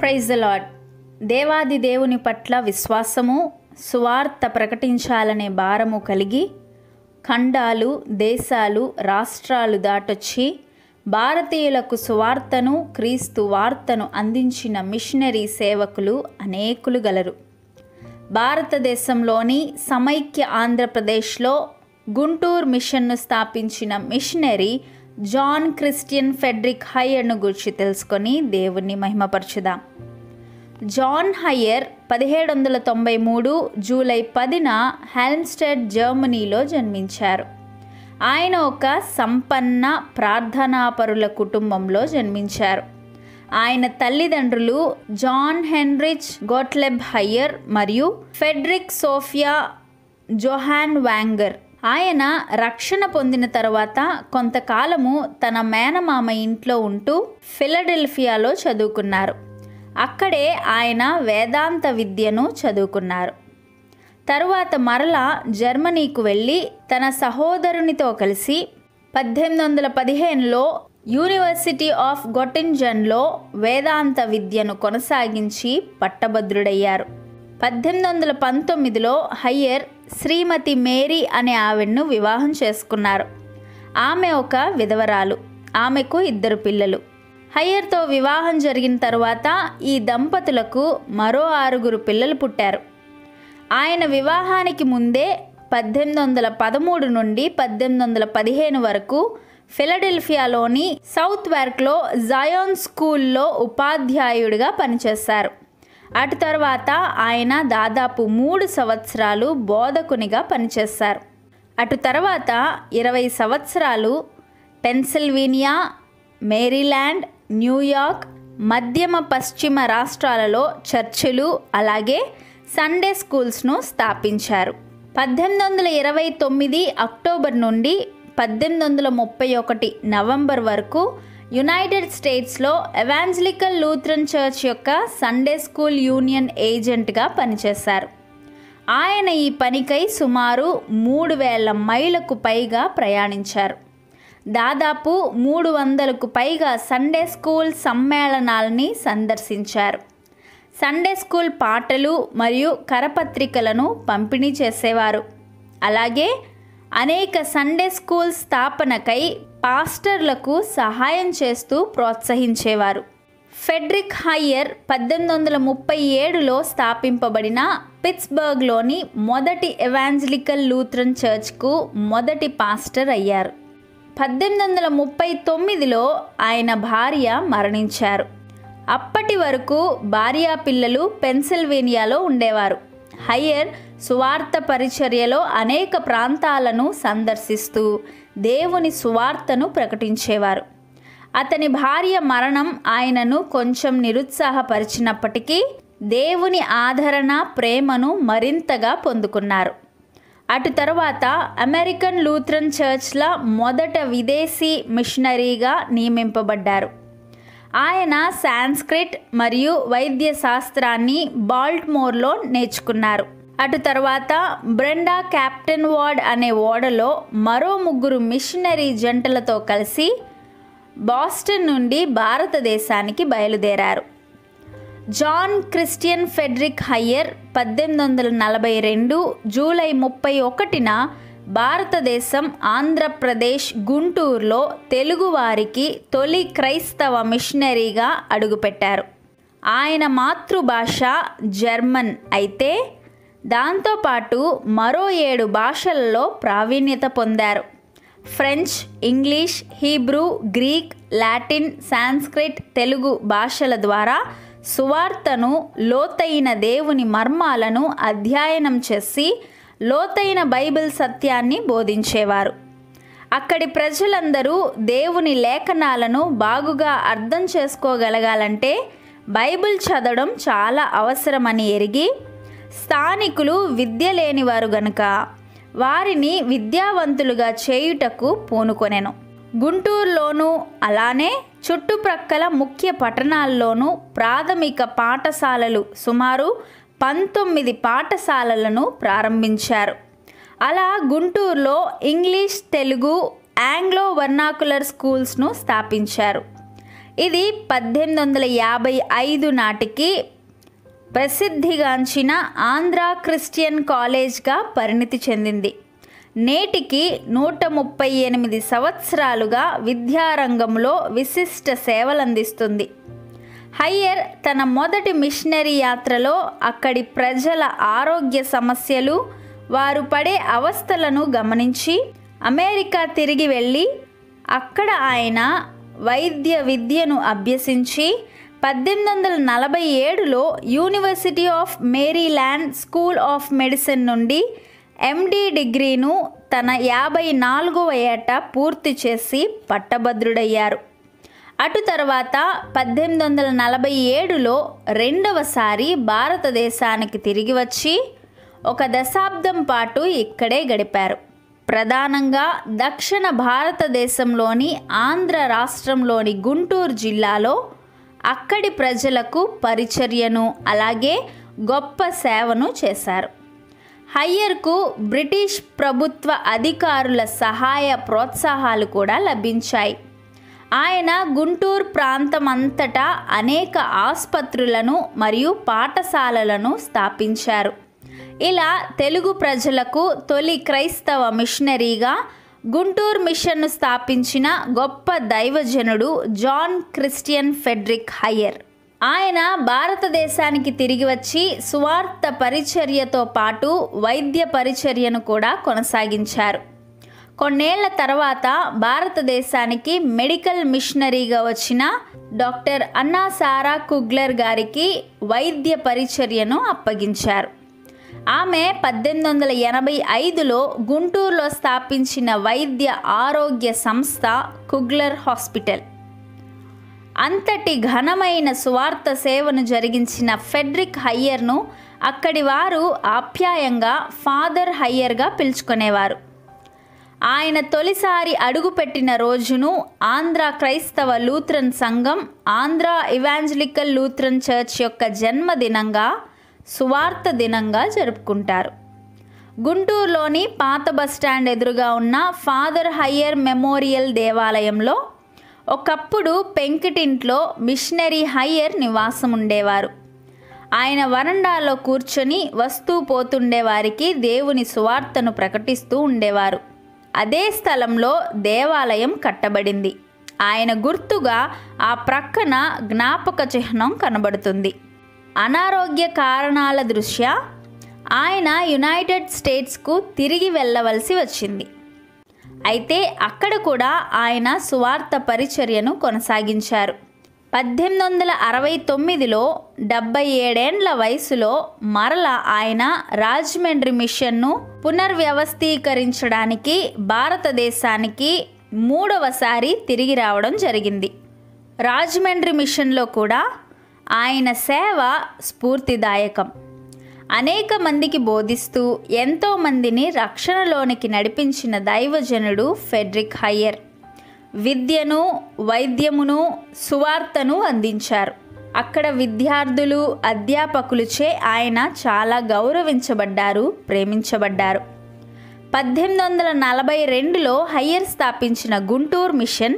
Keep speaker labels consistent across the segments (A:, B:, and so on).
A: Praise lord దేవాది దేవుని పట్ల విశ్వాసము సువార్త ప్రకటించాలనే భారము కలిగి ఖండాలు దేశాలు రాష్ట్రాలు దాటొచ్చి భారతీయులకు సువార్తను క్రీస్తు వార్తను అందించిన మిషనరీ సేవకులు అనేకులు గలరు. భారతదేశంలోని సమైక్య ఆంధ్రప్రదేశ్లో గుంటూరు మిషన్ను స్థాపించిన మిషనరీ జాన్ క్రిస్టియన్ ఫెడ్రిక్ హయ్యర్ను గురించి తెలుసుకొని దేవుణ్ణి మహిమపరచుదాం. జాన్ హయ్యర్ పదిహేడు వందల తొంభై మూడు జూలై పదిన హెల్మ్స్టెడ్ జర్మనీలో జన్మించారు. ఆయన ఒక సంపన్న ప్రార్థనాపరుల కుటుంబంలో జన్మించారు. ఆయన తల్లిదండ్రులు జాన్ హెన్రిచ్ గోట్లెబ్ హయ్యర్ మరియు ఫెడ్రిక్ సోఫియా జోహాన్ వ్యాంగర్ ఆయన రక్షణ పొందిన తర్వాత కొంతకాలము తన మేనమామ ఇంట్లో ఉంటూ ఫిలడెల్ఫియాలో చదువుకున్నారు. అక్కడే ఆయన వేదాంత విద్యను చదువుకున్నారు. తరువాత మరలా జర్మనీకు వెళ్ళి తన సహోదరునితో కలిసి పద్దెనిమిది వందల పదిహేనులో యూనివర్సిటీ ఆఫ్ గొటెన్జన్లో వేదాంత విద్యను కొనసాగించి పట్టభద్రుడయ్యారు. పద్దెనిమిది వందల పంతొమ్మిదిలో హయ్యర్ శ్రీమతి మేరీ అనే ఆవిడను వివాహం చేసుకున్నారు. ఆమె ఒక విధవరాలు. ఆమెకు ఇద్దరు పిల్లలు. హయ్యర్తో వివాహం జరిగిన తరువాత ఈ దంపతులకు మరో ఆరుగురు పిల్లలు పుట్టారు. ఆయన వివాహానికి ముందే పద్దెనిమిది వందల పదమూడు నుండి పద్దెనిమిది వందల పదిహేను వరకు ఫిలడెల్ఫియాలోని సౌత్ వెర్క్లో జయోన్ స్కూల్లో ఉపాధ్యాయుడిగా పనిచేశారు. అటు తర్వాత ఆయన దాదాపు మూడు సంవత్సరాలు బోధకునిగా పనిచేశారు. అటు తర్వాత ఇరవై సంవత్సరాలు పెన్సిల్వేనియా మేరీల్యాండ్ న్యూయార్క్ మధ్యమ పశ్చిమ రాష్ట్రాలలో చర్చిలు అలాగే సండే స్కూల్స్ను స్థాపించారు. పద్దెనిమిది వందల ఇరవై తొమ్మిది అక్టోబర్ నుండి పద్దెనిమిది వందల ముప్పై ఒకటి నవంబర్ వరకు యునైటెడ్ స్టేట్స్లో ఎవాంజలికల్ లూథరన్ చర్చ్ యొక్క సండే స్కూల్ యూనియన్ ఏజెంట్గా పనిచేశారు. ఆయన ఈ పనికై సుమారు మూడు వేల మైళ్ళకు పైగా ప్రయాణించారు. దాదాపు మూడు వందలకు పైగా సండే స్కూల్ సమ్మేళనాల్ని సందర్శించారు. సండే స్కూల్ పాటలు మరియు కరపత్రికలను పంపిణీ చేసేవారు. అలాగే అనేక సండే స్కూల్ స్థాపనకై పాస్టర్లకు సహాయం చేస్తూ ప్రోత్సహించేవారు. ఫెడ్రిక్ హయ్యర్ పద్దెనిమిది వందల ముప్పై ఏడులో స్థాపింపబడిన పిట్స్బర్గ్లోని మొదటి ఎవాంజలికల్ లూథరన్ చర్చ్కు మొదటి పాస్టర్ అయ్యారు. పద్దెనిమిది వందల ముప్పై తొమ్మిదిలో ఆయన భార్య మరణించారు. అప్పటి వరకు భార్యా పిల్లలు పెన్సిల్వేనియాలో ఉండేవారు. హయ్యర్ సువార్త పరిచర్యలో అనేక ప్రాంతాలను సందర్శిస్తూ దేవుని సువార్తను ప్రకటించేవారు. అతని భార్య మరణం ఆయనను కొంచెం నిరుత్సాహపరిచినప్పటికీ దేవుని ఆదరణ ప్రేమను మరింతగా పొందుకున్నారు. అటు తర్వాత అమెరికన్ లూథరన్ చర్చ్ల మొదట విదేశీ మిషనరీగా నియమింపబడ్డారు. ఆయన సాంస్క్రిట్ మరియు వైద్య శాస్త్రాన్ని బాల్ట్మోర్లో నేర్చుకున్నారు. అటు తర్వాత బ్రెండా క్యాప్టెన్ వార్డ్ అనే ఓడలో మరో ముగ్గురు మిషనరీ జంటలతో కలిసి బాస్టన్ నుండి భారతదేశానికి బయలుదేరారు. జాన్ క్రిస్టియన్ ఫెడ్రిక్ హయ్యర్ పద్దెనిమిది వందల నలభై రెండు జూలై ముప్పై ఒకటిన భారతదేశం ఆంధ్రప్రదేశ్ గుంటూరులో తెలుగువారికి తొలి క్రైస్తవ మిషనరీగా అడుగుపెట్టారు. ఆయన మాతృభాష జర్మన్ అయితే దాంతోపాటు మరో ఏడు భాషలలో ప్రావీణ్యత పొందారు. French English Hebrew Greek Latin Sanskrit Telugu భాషల ద్వారా సువార్తను లోతైన దేవుని మర్మాలను అధ్యయనం చేసి లోతైన బైబిల్ సత్యాన్ని బోధించేవారు. అక్కడి ప్రజలందరూ దేవుని లేఖనాలను బాగుగా అర్థం చేసుకోగలగాలంటే బైబిల్ చదవడం చాలా అవసరమని ఎరిగి స్థానికులు విద్య లేనివారు గనుక వారిని విద్యావంతులుగా చేయుటకు పూనుకొనెను. గుంటూరులోనూ అలానే చుట్టుప్రక్కల ముఖ్య పట్టణాల్లోనూ ప్రాథమిక పాఠశాలలు సుమారు పంతొమ్మిది పాఠశాలలను ప్రారంభించారు. అలా గుంటూరులో ఇంగ్లీష్ తెలుగు ఆంగ్లో వర్నాకులర్ స్కూల్స్ను స్థాపించారు. ఇది పద్దెనిమిది వందల యాభై ఐదు నాటికి ప్రసిద్ధిగాంచిన ఆంధ్ర క్రిస్టియన్ కాలేజ్గా పరిణితి చెందింది. నేటికి నూట ముప్పై ఎనిమిది సంవత్సరాలుగా విద్యారంగంలో విశిష్ట సేవలందిస్తుంది. హయ్యర్ తన మొదటి మిషనరీ యాత్రలో అక్కడి ప్రజల ఆరోగ్య సమస్యలు వారు పడే అవస్థలను గమనించి అమెరికా తిరిగి వెళ్ళి అక్కడ ఆయన వైద్య విద్యను అభ్యసించి పద్దెనిమిది వందల నలభై ఏడులో university of Maryland school of medicine నుండి ఎండి డిగ్రీను తన యాభై నాలుగవ ఏట పూర్తి చేసి పట్టభద్రుడయ్యారు. అటు తర్వాత పద్దెనిమిది వందల నలభై ఏడులో రెండవసారి భారతదేశానికి తిరిగి వచ్చి ఒక దశాబ్దం పాటు ఇక్కడే గడిపారు. ప్రధానంగా దక్షిణ భారతదేశంలోని ఆంధ్ర రాష్ట్రంలోని గుంటూరు జిల్లాలో అక్కడి ప్రజలకు పరిచర్యను అలాగే గొప్ప సేవను చేశారు. హయ్యర్కు బ్రిటిష్ ప్రభుత్వ అధికారుల సహాయ ప్రోత్సాహాలు కూడా లభించాయి. ఆయన గుంటూరు ప్రాంతం అంతటా అనేక ఆసుపత్రులను మరియు పాఠశాలలను స్థాపించారు. ఇలా తెలుగు ప్రజలకు తొలి క్రైస్తవ మిషనరీగా గుంటూరు మిషన్ను స్థాపించిన గొప్ప దైవజనుడు జాన్ క్రిస్టియన్ ఫెడ్రిక్ హయ్యర్. ఆయన భారతదేశానికి తిరిగి వచ్చి సువార్త పరిచర్యతో పాటు వైద్య పరిచర్యను కూడా కొనసాగించారు. కొన్నేళ్ళ తర్వాత భారతదేశానికి మెడికల్ మిషనరీగా వచ్చిన డాక్టర్ అన్నా సారా కుగ్లర్ గారికి వైద్య పరిచర్యను అప్పగించారు. ఆమె పద్దెనిమిది వందల ఎనభై ఐదులో గుంటూరులో స్థాపించిన వైద్య ఆరోగ్య సంస్థ కుగ్లర్ హాస్పిటల్. అంతటి ఘనమైన సువార్త సేవను జరిగించిన ఫెడ్రిక్ హయ్యర్ను అక్కడి వారు ఆప్యాయంగా ఫాదర్ హయ్యర్గా పిలుచుకునేవారు. ఆయన తొలిసారి అడుగుపెట్టిన రోజును ఆంధ్ర క్రైస్తవ లూథరన్ సంఘం ఆంధ్ర ఇవాంజలికల్ లూథరన్ చర్చ్ యొక్క జన్మదినంగా సువార్త దినంగా జరుపుకుంటారు. గుంటూరులోని పాత బస్టాండ్ ఎదురుగా ఉన్న ఫాదర్ హయ్యర్ మెమోరియల్ దేవాలయంలో ఒకప్పుడు పెంకిటింట్లో మిషనరీ హయ్యర్ నివాసం ఉండేవారు. ఆయన వరండాలో కూర్చొని వస్తూ పోతుండే వారికి దేవుని సువార్తను ప్రకటిస్తూ ఉండేవారు. అదే స్థలంలో దేవాలయం కట్టబడింది. ఆయన గుర్తుగా ఆ ప్రక్కన జ్ఞాపక చిహ్నం కనబడుతుంది. అనారోగ్య కారణాల దృష్ట్యా ఆయన యునైటెడ్ స్టేట్స్కు తిరిగి వెళ్ళవలసి వచ్చింది. అయితే అక్కడ కూడా ఆయన సువార్త పరిచర్యను కొనసాగించారు. పద్దెనిమిది వందల అరవై తొమ్మిదిలో డెబ్బై ఏడేండ్ల వయసులో మరల ఆయన రాజమండ్రి మిషన్ను పునర్వ్యవస్థీకరించడానికి భారతదేశానికి మూడవసారి తిరిగి రావడం జరిగింది. రాజమండ్రి మిషన్లో కూడా ఆయన సేవ స్ఫూర్తిదాయకం. అనేక మందికి బోధిస్తూ ఎంతోమందిని రక్షణలోనికి నడిపించిన దైవజనుడు ఫెడ్రిక్ హయ్యర్. విద్యను వైద్యమును సువార్తను అందించారు. అక్కడ విద్యార్థులు అధ్యాపకులచే ఆయన చాలా గౌరవించబడ్డారు ప్రేమించబడ్డారు. పద్దెనిమిది వందల నలభై రెండులో హయ్యర్ స్థాపించిన గుంటూరు మిషన్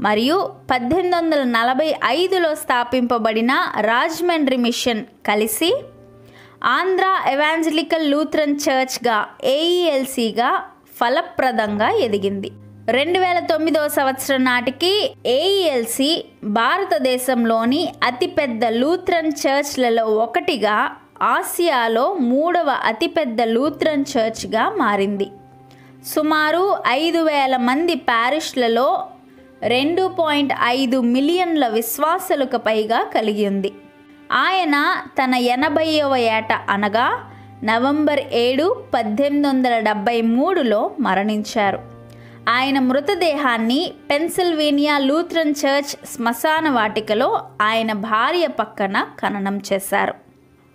A: మరియు పద్దెనిమిది వందల నలభై ఐదులో స్థాపింపబడిన రాజమండ్రి మిషన్ కలిసి ఆంధ్ర ఎవాంజలికల్ లూథరన్ చర్చ్గా ఏఈఎల్సీగా ఫలప్రదంగా ఎదిగింది. రెండు వేల తొమ్మిదవ సంవత్సరం నాటికి ఏఈఎల్సి భారతదేశంలోని అతిపెద్ద లూథరన్ చర్చ్లలో ఒకటిగా ఆసియాలో మూడవ అతిపెద్ద లూథరన్ చర్చ్గా మారింది. సుమారు ఐదు వేల మంది ప్యారిష్లలో రెండు పాయింట్ ఐదు మిలియన్ల విశ్వాసులకు పైగా కలిగి ఉంది. ఆయన తన ఎనభైవ ఏట అనగా నవంబర్ ఏడు పద్దెనిమిది వందల డెబ్బై మూడులో మరణించారు. ఆయన మృతదేహాన్ని పెన్సిల్వేనియా లూథరన్ చర్చ్ శ్మశాన వాటికలో ఆయన భార్య పక్కన ఖననం చేశారు.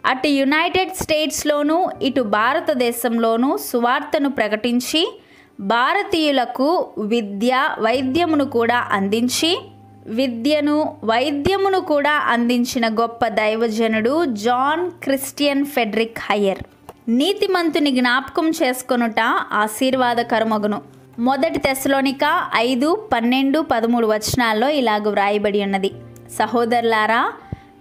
A: అటు యునైటెడ్ స్టేట్స్లోనూ ఇటు భారతదేశంలోనూ సువార్తను ప్రకటించి భారతీయులకు విద్య వైద్యమును కూడా అందించి విద్యను వైద్యమును కూడా అందించిన గొప్ప దైవజనుడు జాన్ క్రిస్టియన్ ఫెడ్రిక్ హయ్యర్. నీతిమంతుని జ్ఞాపకం చేసుకొనుట ఆశీర్వాదకరమగును. మొదటి తెశలోనిక ఐదు పన్నెండు పదమూడు వచనాల్లో ఇలాగ వ్రాయబడి ఉన్నది. సహోదరులారా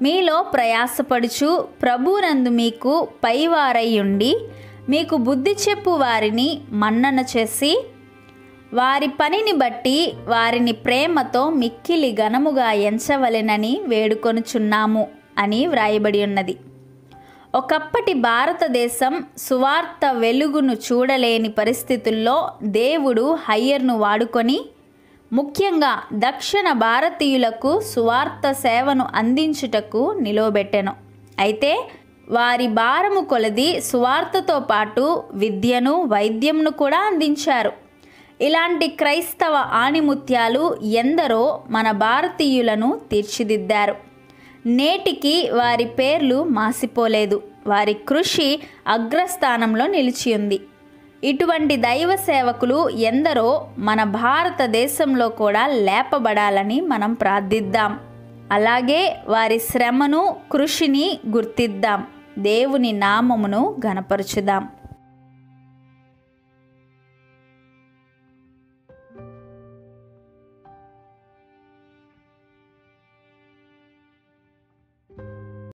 A: మీలో ప్రయాసపడుచు ప్రభునందు మీకు పైవారై ఉండి మీకు బుద్ధి చెప్పు వారిని మన్నన చేసి వారి పనిని బట్టి వారిని ప్రేమతో మిక్కిలి ఘనముగా ఎంచవలెనని వేడుకొనుచున్నాము అని వ్రాయబడి ఉన్నది. ఒకప్పటి భారతదేశం సువార్త వెలుగును చూడలేని పరిస్థితుల్లో దేవుడు హయ్యర్ను వాడుకొని ముఖ్యంగా దక్షిణ భారతీయులకు సువార్త సేవను అందించుటకు నిలవబెట్టెను. అయితే వారి భారము కొలది సువార్తతో పాటు విద్యను వైద్యంను కూడా అందించారు. ఇలాంటి క్రైస్తవ ఆణిముత్యాలు ఎందరో మన భారతీయులను తీర్చిదిద్దారు. నేటికి వారి పేర్లు మాసిపోలేదు. వారి కృషి అగ్రస్థానంలో నిలిచి ఉంది. ఇటువంటి దైవ సేవకులు ఎందరో మన భారతదేశంలో కూడా లేపబడాలని మనం ప్రార్థిద్దాం. అలాగే వారి శ్రమను కృషిని గుర్తిద్దాం. దేవుని నామమును గనపరుచుదాం